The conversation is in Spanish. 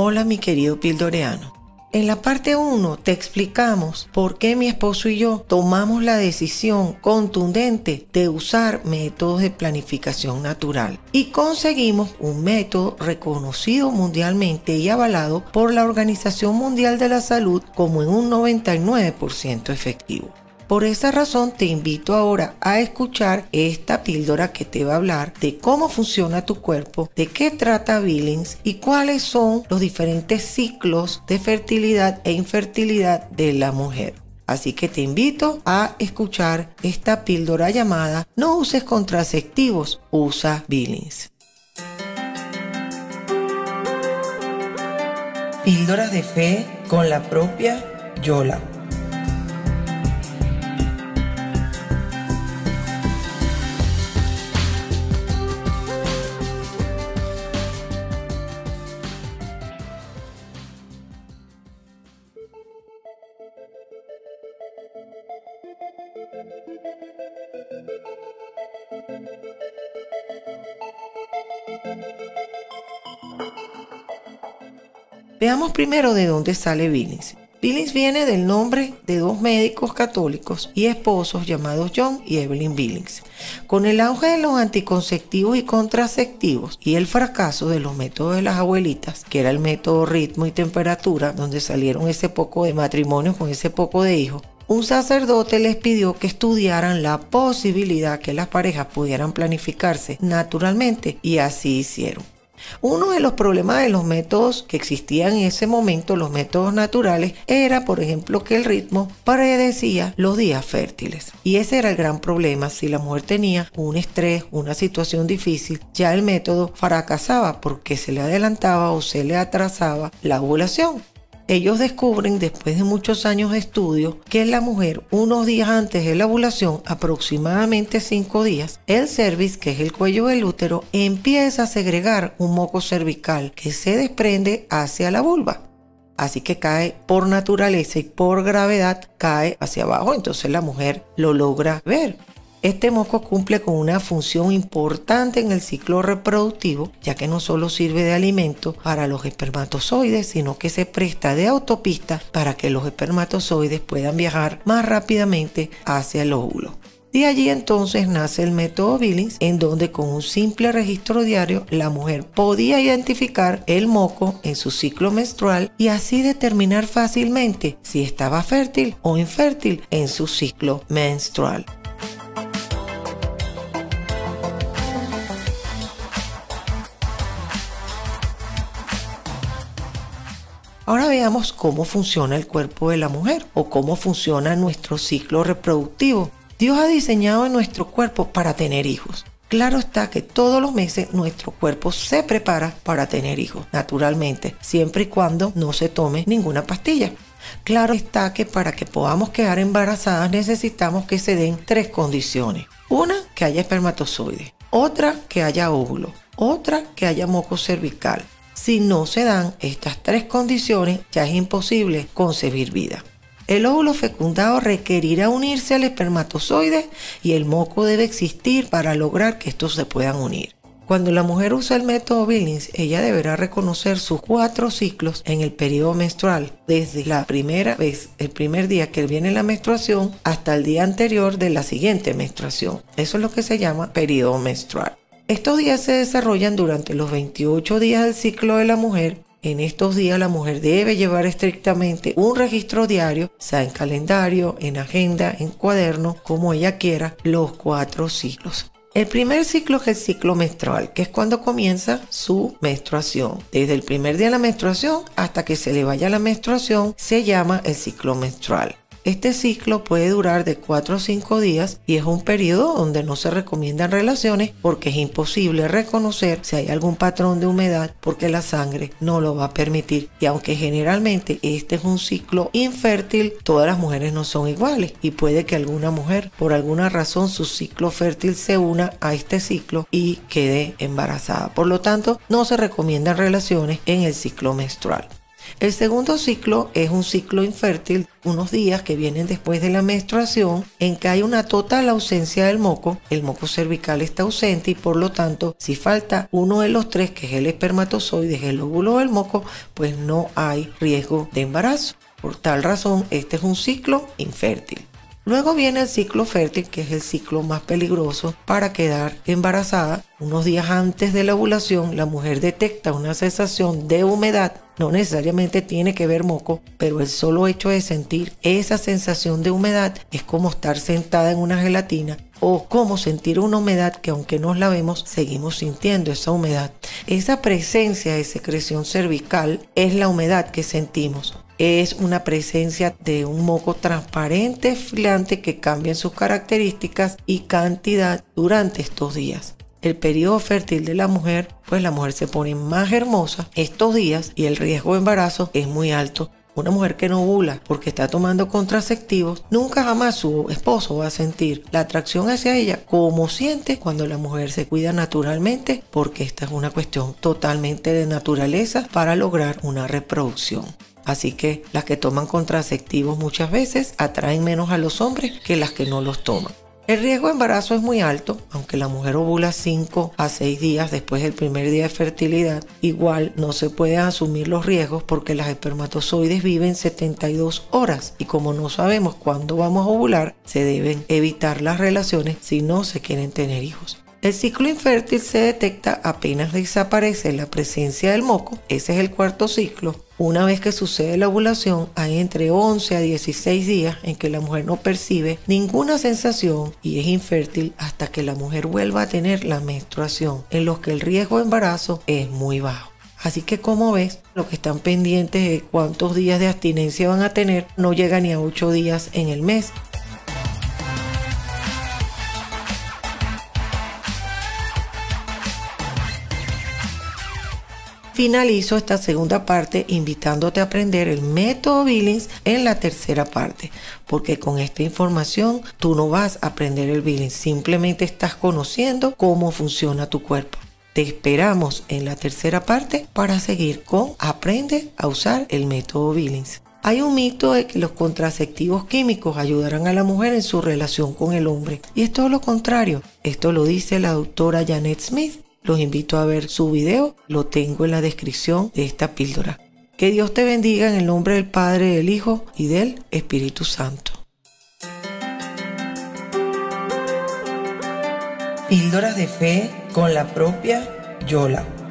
Hola mi querido pildoreano. En la parte 1 te explicamos por qué mi esposo y yo tomamos la decisión contundente de usar métodos de planificación natural y conseguimos un método reconocido mundialmente y avalado por la Organización Mundial de la Salud como en un 99% efectivo. Por esa razón te invito ahora a escuchar esta píldora que te va a hablar de cómo funciona tu cuerpo, de qué trata Billings y cuáles son los diferentes ciclos de fertilidad e infertilidad de la mujer. Así que te invito a escuchar esta píldora llamada No uses contraceptivos, usa Billings. Píldoras de fe con la propia Yola. Veamos primero de dónde sale Billings. Billings viene del nombre de dos médicos católicos y esposos llamados John y Evelyn Billings. Con el auge de los anticonceptivos y contraceptivos y el fracaso de los métodos de las abuelitas, que era el método ritmo y temperatura, donde salieron ese poco de matrimonios con ese poco de hijos, un sacerdote les pidió que estudiaran la posibilidad que las parejas pudieran planificarse naturalmente y así hicieron. Uno de los problemas de los métodos que existían en ese momento, los métodos naturales, era, por ejemplo, que el ritmo predecía los días fértiles. Y ese era el gran problema. Si la mujer tenía un estrés, una situación difícil, ya el método fracasaba porque se le adelantaba o se le atrasaba la ovulación ellos descubren después de muchos años de estudio que la mujer unos días antes de la ovulación, aproximadamente 5 días, el cervix, que es el cuello del útero, empieza a segregar un moco cervical que se desprende hacia la vulva. Así que cae por naturaleza y por gravedad, cae hacia abajo, entonces la mujer lo logra ver. Este moco cumple con una función importante en el ciclo reproductivo, ya que no solo sirve de alimento para los espermatozoides, sino que se presta de autopista para que los espermatozoides puedan viajar más rápidamente hacia el óvulo. De allí entonces nace el método Billings, en donde con un simple registro diario la mujer podía identificar el moco en su ciclo menstrual y así determinar fácilmente si estaba fértil o infértil en su ciclo menstrual. Ahora veamos cómo funciona el cuerpo de la mujer o cómo funciona nuestro ciclo reproductivo. Dios ha diseñado nuestro cuerpo para tener hijos. Claro está que todos los meses nuestro cuerpo se prepara para tener hijos, naturalmente, siempre y cuando no se tome ninguna pastilla. Claro está que para que podamos quedar embarazadas necesitamos que se den tres condiciones. Una, que haya espermatozoide. Otra, que haya óvulo. Otra, que haya moco cervical. Si no se dan estas tres condiciones, ya es imposible concebir vida. El óvulo fecundado requerirá unirse al espermatozoide y el moco debe existir para lograr que estos se puedan unir. Cuando la mujer usa el método Billings, ella deberá reconocer sus cuatro ciclos en el periodo menstrual, desde la primera vez, el primer día que viene la menstruación, hasta el día anterior de la siguiente menstruación. Eso es lo que se llama periodo menstrual. Estos días se desarrollan durante los 28 días del ciclo de la mujer. En estos días la mujer debe llevar estrictamente un registro diario, sea en calendario, en agenda, en cuaderno, como ella quiera, los cuatro ciclos. El primer ciclo es el ciclo menstrual, que es cuando comienza su menstruación. Desde el primer día de la menstruación hasta que se le vaya la menstruación, se llama el ciclo menstrual. Este ciclo puede durar de 4 a 5 días y es un periodo donde no se recomiendan relaciones porque es imposible reconocer si hay algún patrón de humedad porque la sangre no lo va a permitir. Y aunque generalmente este es un ciclo infértil, todas las mujeres no son iguales y puede que alguna mujer por alguna razón su ciclo fértil se una a este ciclo y quede embarazada. Por lo tanto, no se recomiendan relaciones en el ciclo menstrual. El segundo ciclo es un ciclo infértil, unos días que vienen después de la menstruación, en que hay una total ausencia del moco, el moco cervical está ausente y por lo tanto, si falta uno de los tres, que es el espermatozoide, el óvulo del moco, pues no hay riesgo de embarazo. Por tal razón, este es un ciclo infértil. Luego viene el ciclo fértil, que es el ciclo más peligroso para quedar embarazada. Unos días antes de la ovulación, la mujer detecta una sensación de humedad. No necesariamente tiene que ver moco, pero el solo hecho de sentir esa sensación de humedad es como estar sentada en una gelatina o como sentir una humedad que aunque nos la vemos, seguimos sintiendo esa humedad. Esa presencia de secreción cervical es la humedad que sentimos es una presencia de un moco transparente, filante que cambia en sus características y cantidad durante estos días. El periodo fértil de la mujer, pues la mujer se pone más hermosa estos días y el riesgo de embarazo es muy alto. Una mujer que no ovula porque está tomando contraceptivos, nunca jamás su esposo va a sentir la atracción hacia ella como siente cuando la mujer se cuida naturalmente, porque esta es una cuestión totalmente de naturaleza para lograr una reproducción. Así que las que toman contraceptivos muchas veces atraen menos a los hombres que las que no los toman. El riesgo de embarazo es muy alto, aunque la mujer ovula 5 a 6 días después del primer día de fertilidad, igual no se pueden asumir los riesgos porque las espermatozoides viven 72 horas y como no sabemos cuándo vamos a ovular, se deben evitar las relaciones si no se quieren tener hijos. El ciclo infértil se detecta apenas desaparece la presencia del moco, ese es el cuarto ciclo. Una vez que sucede la ovulación, hay entre 11 a 16 días en que la mujer no percibe ninguna sensación y es infértil hasta que la mujer vuelva a tener la menstruación, en los que el riesgo de embarazo es muy bajo. Así que como ves, los que están pendientes de cuántos días de abstinencia van a tener no llega ni a 8 días en el mes. Finalizo esta segunda parte invitándote a aprender el método Billings en la tercera parte, porque con esta información tú no vas a aprender el Billings, simplemente estás conociendo cómo funciona tu cuerpo. Te esperamos en la tercera parte para seguir con Aprende a usar el método Billings. Hay un mito de que los contraceptivos químicos ayudarán a la mujer en su relación con el hombre. Y es todo lo contrario. Esto lo dice la doctora Janet Smith los invito a ver su video, lo tengo en la descripción de esta píldora. Que Dios te bendiga en el nombre del Padre, del Hijo y del Espíritu Santo. Píldoras de fe con la propia Yola.